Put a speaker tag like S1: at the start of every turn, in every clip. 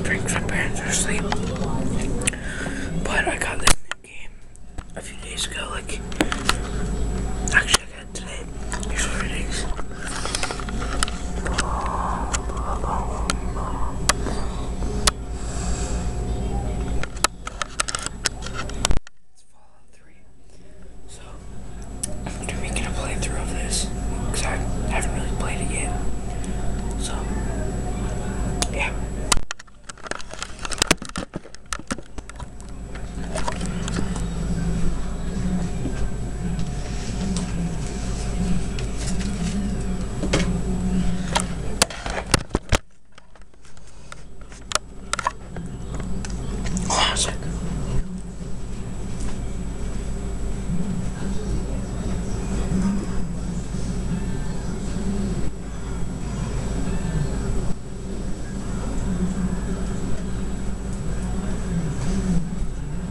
S1: because my parents are asleep. But I got this new game a few days ago. Like, actually, I got it today. Here's what it is. It's Fallout 3. So, I'm going to be making a playthrough of this because I haven't really played it yet. So, yeah. Classic.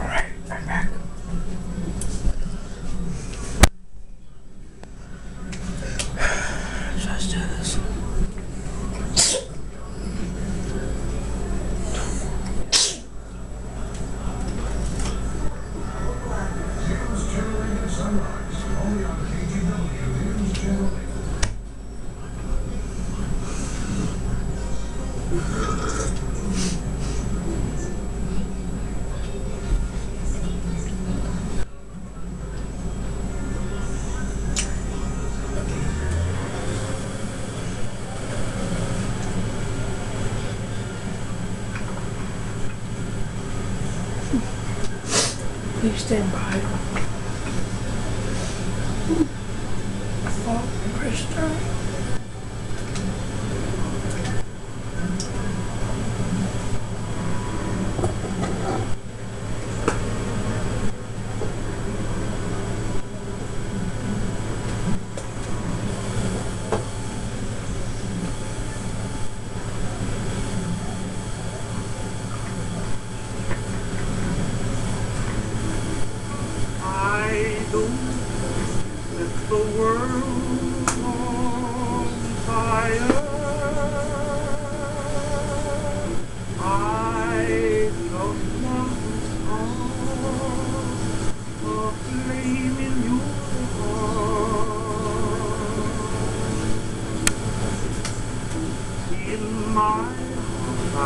S1: Alright, I'm back. So let's do this. Please stand by.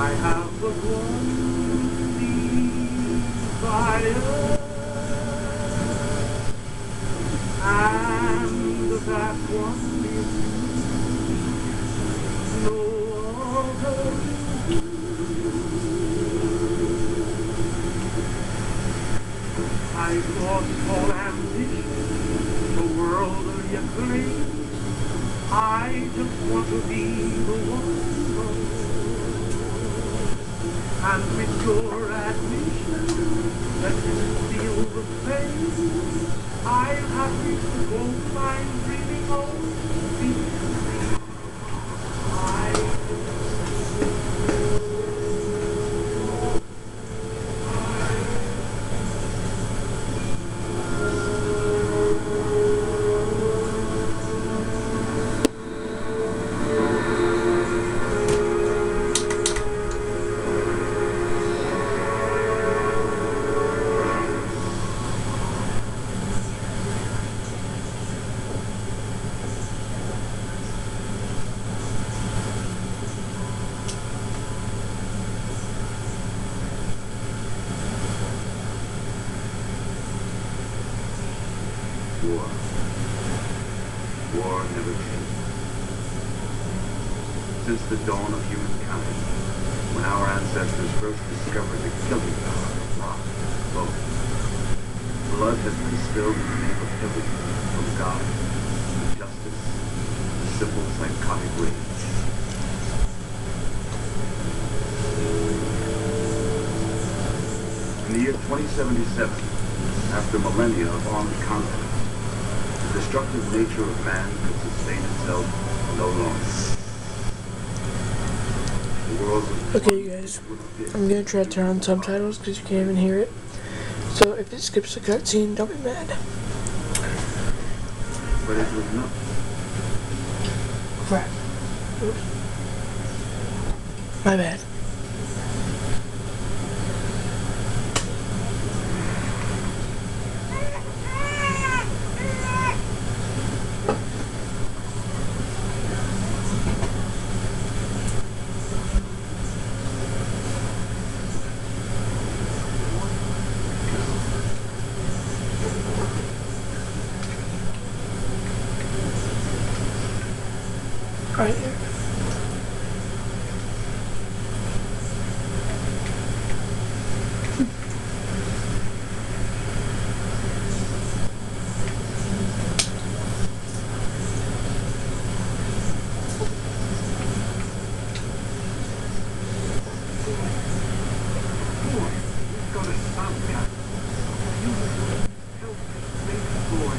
S2: I have but one desire. And that one is no other. I thought for ambition, the world of your. I just want to be the one. And with your admission that you feel the pain, I'll have to go find dreaming home.
S3: The dawn of humankind, when our ancestors first discovered the killing power of rock bone, blood has been spilled in the name of everything from God to justice to simple psychotic rage. In the year 2077, after millennia of armed conflict, the destructive nature of man could sustain itself no longer. The world was
S1: Okay, you guys. I'm gonna try to turn on subtitles because you can't even hear it. So if it skips a cutscene, don't be mad.
S3: but it was not.
S1: Crap. Oops. My bad. Right there.
S4: Boy, you've got a son, Captain. You help make a boy.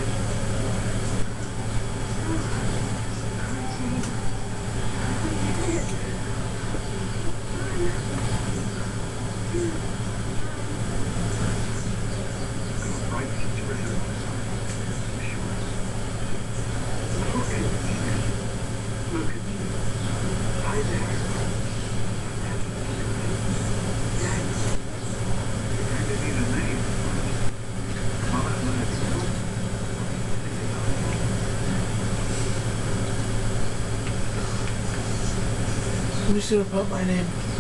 S4: Got a bright future ahead of us, I'm sure. Look at you. Look at you. Hi there. Dad. You kind of need a name. Mama and I have school. Think about it.
S1: I'm just gonna put my name, which is.
S4: That's a good name. Looks like they've finished the teeth, Jeff. Let's see what you look like on the whole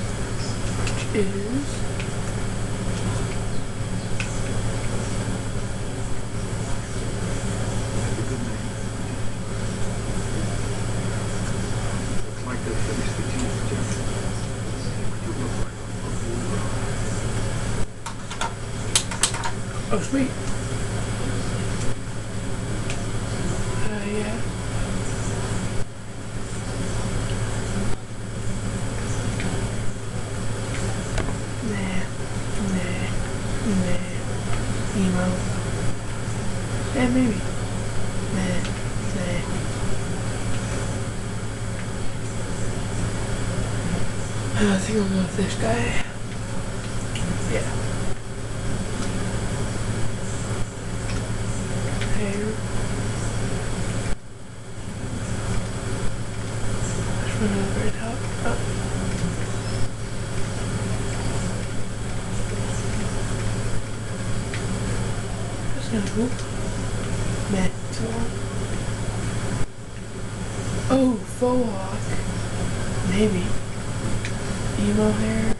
S1: Oh, sweet. Uh, yeah. Nah, nah, nah. Emo. Yeah, maybe. Nah, nah. I think I'll go with this guy. Yeah. hair. Just run to the very top. Oh. That's not cool. Metal. Oh, faux hawk. Maybe. Emo hair.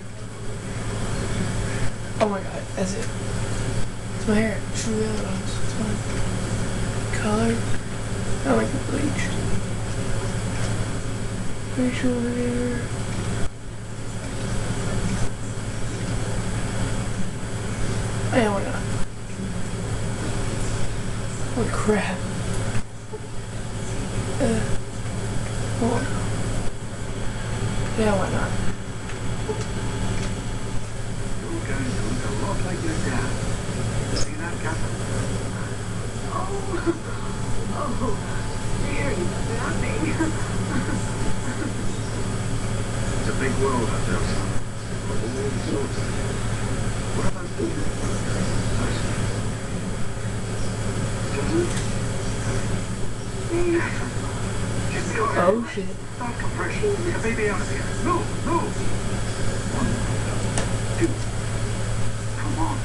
S1: Oh my god, that's it. It's my hair. True the other ones. It's fine. Color. I like it bleached. Facial hair. Oh, yeah, why not? Oh crap. Uh, on. Yeah, why not?
S4: You're going to look a lot like your dad.
S5: Oh,
S1: shit.
S4: Start compression. Get the baby out of here. Move, move. One, two. Come on.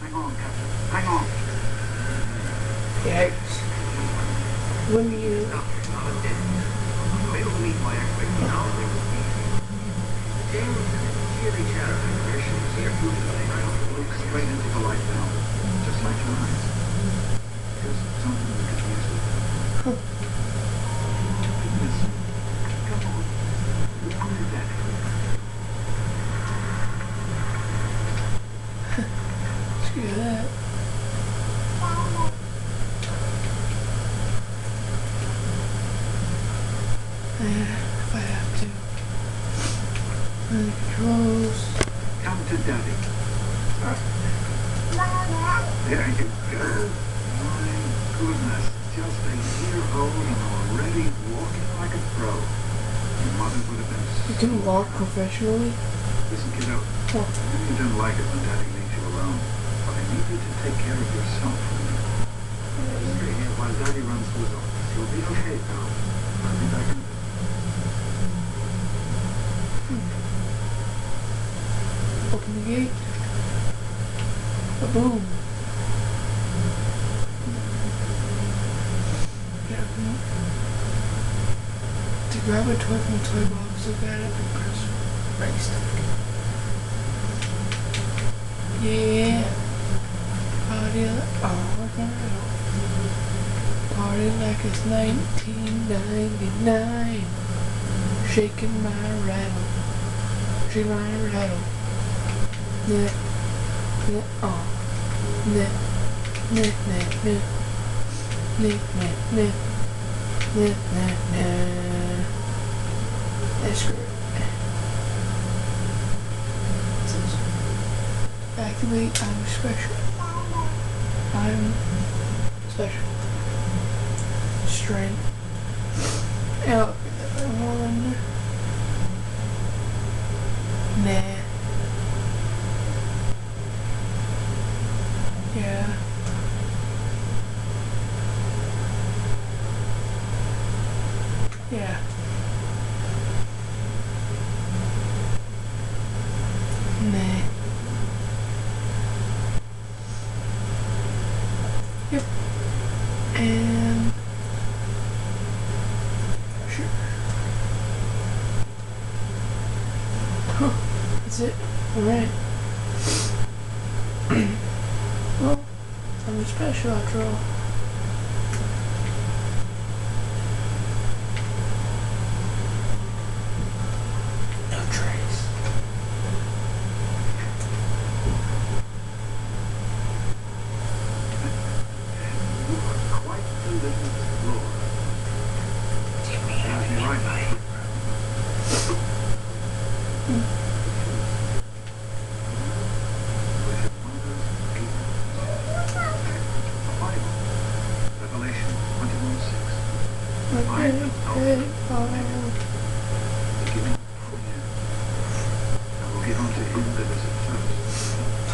S4: Hang on, Captain. Hang on.
S1: Yikes. When you.
S4: Fail to meet my expectations. James, cheery chatter. Look straight into the light now. Just like your eyes. Just something you could use. Listen. Come on. Look at that.
S1: Screw that. Yeah, if I have to. Controls.
S4: Come to daddy. There you go. My goodness. Just a year old and already walking like a pro. Your mother would have been
S1: You can walk professionally.
S4: Listen, kiddo.
S1: What?
S4: I know you don't like it when daddy leaves you alone, but I need you to take care of yourself. Stay here while daddy runs to his office. You'll be okay, pal. I'll be back in
S1: the. A boom. To grab a toy from toy box, look at it and press right stick. Yeah. Party like, oh, Party like it's 1999. shaking my rattle, shaking my rattle. Nah, nah, oh, nah, nah, nah, nah, nah, nah, nah, nah, nah, nah. That's great. It Activate, I'm special. I'm special. Strength. Yeah, give one. Nah. Yeah. Yeah. Nah. Yep. And sure. Huh. That's it. Alright. well, I'm special after all.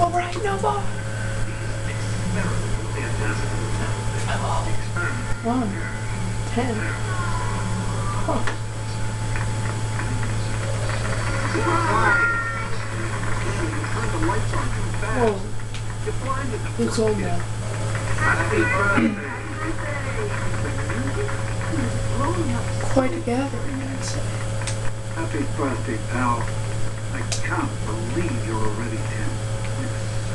S4: All right,
S1: no more. One, ten.
S4: Oh.
S1: It's all now. Quite a gathering, I'd say.
S4: Happy birthday, pal. I can't believe you're already ten.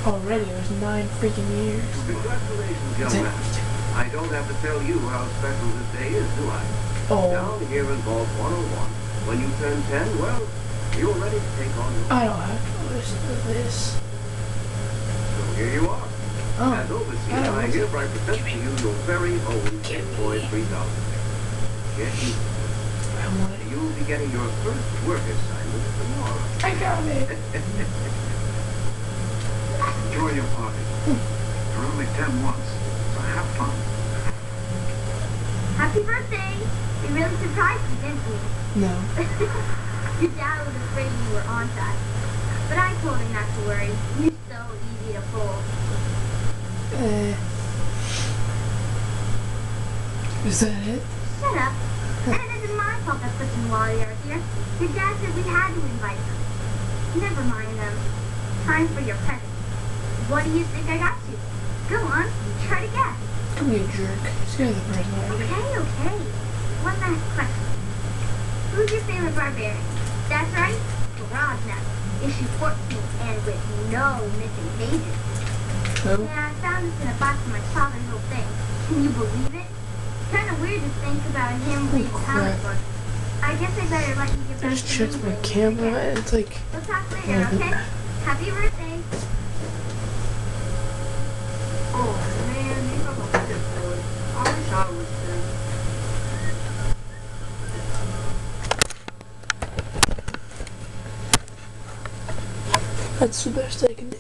S1: Already, it was nine freaking years.
S4: Congratulations, young man. I don't have to tell you how special this day is, do I?
S1: Oh,
S4: Down here in Vault 101, when you turn 10, well, you're ready to take on your...
S1: I don't have to listen to this.
S4: So here you are. Oh, As
S1: Oh,
S4: overseer,
S1: I don't
S4: I
S1: want to.
S4: hereby present to you your very own
S1: Give
S4: Game Boy 3000. Get you.
S1: I want it.
S4: You'll be getting your first work assignment tomorrow.
S1: I got it.
S4: Enjoy your party. You're only 10 once, so have fun.
S5: Happy birthday! We really surprised you, didn't we?
S1: No.
S5: Your dad was afraid you were on that. But I told him not to worry. You're so easy to fool.
S1: Uh, is that it?
S5: Shut up. And it isn't my fault that Kristen Wally are here. Your dad said we had to invite them. Never mind them. Time for your present. What do you think I got you? Go on, try to guess.
S1: Don't be a jerk. Scare the person already.
S5: Okay, okay. One last question. Who's your favorite barbarian? That's right, Grognak. Issue 14 and with no missing pages.
S1: Who?
S5: Yeah, I found this in a box in my father's old thing. Can you believe it? Kind of weird to think about him oh, reading comic
S1: crap.
S5: books. I guess I better let you get
S1: I
S5: back
S1: just
S5: to
S1: checked my camera it's like,
S5: We'll talk later, okay? Happy birthday.
S6: Oh man, you have a good boy. I wish I was there.
S1: That's the best I can do.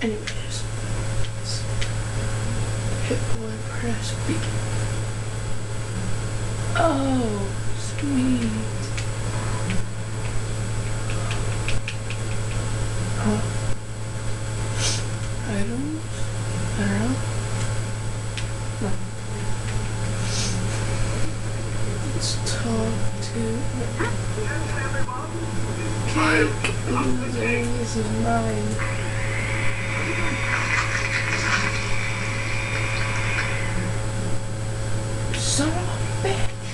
S1: Anyways, let's hit boy press B. Oh, sweet. Huh? Items? I don't know. No. Let's talk to Cake. Is mine. Son of a bitch!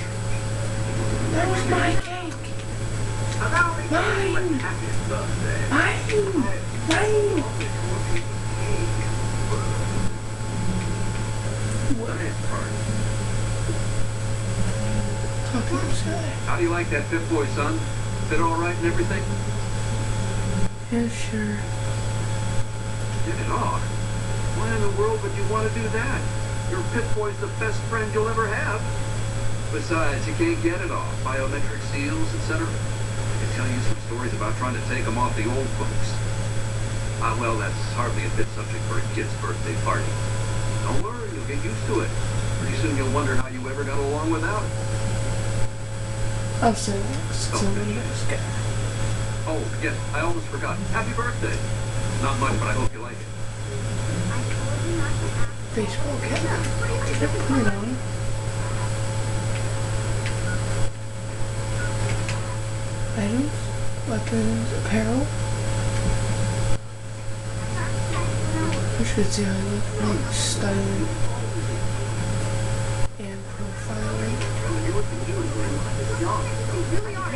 S1: That was my cake! Mine! Mine! Talking to this guy.
S7: How do you like that Pip-Boy, son? Fit all right and everything?
S1: Yeah, sure.
S7: Get it off. Why in the world would you want to do that? Your Pip-Boy's the best friend you'll ever have. Besides, you can't get it off. Biometric seals, etc. I can tell you some stories about trying to take them off the old folks. Ah, well, that's hardly a fit subject for a kid's birthday party. Don't worry, you'll get used to it. Pretty soon you'll wonder how you ever got along without it.
S1: I'll say next.
S7: Oh, okay.
S1: else.
S7: Oh, yes, I almost forgot. Happy birthday. Not much, but I hope you like it.
S1: Baseball cap. Never put it on. Items, weapons, apparel. I should see how I look. Like styling and profiling. Ah! Somebody was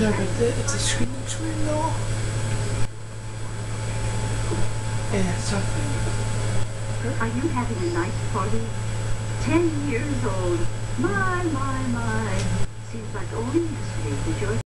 S1: Sorry about that. It's a screen screen though. Yeah, something.
S6: Are you having a nice party? Ten years old. My, my, my. Seems like only yesterday that your